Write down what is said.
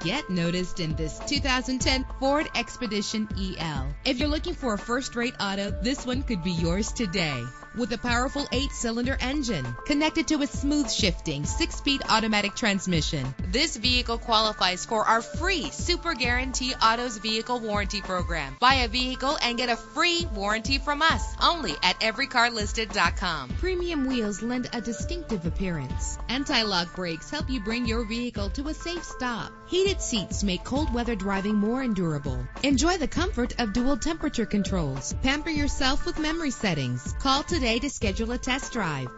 Get noticed in this 2010 Ford Expedition EL. If you're looking for a first-rate auto, this one could be yours today with a powerful eight cylinder engine connected to a smooth shifting six speed automatic transmission. This vehicle qualifies for our free Super Guarantee Autos Vehicle Warranty Program. Buy a vehicle and get a free warranty from us only at everycarlisted.com. Premium wheels lend a distinctive appearance. Anti lock brakes help you bring your vehicle to a safe stop. Heated seats make cold weather driving more endurable. Enjoy the comfort of dual temperature controls. Pamper yourself with memory settings. Call today to schedule a test drive.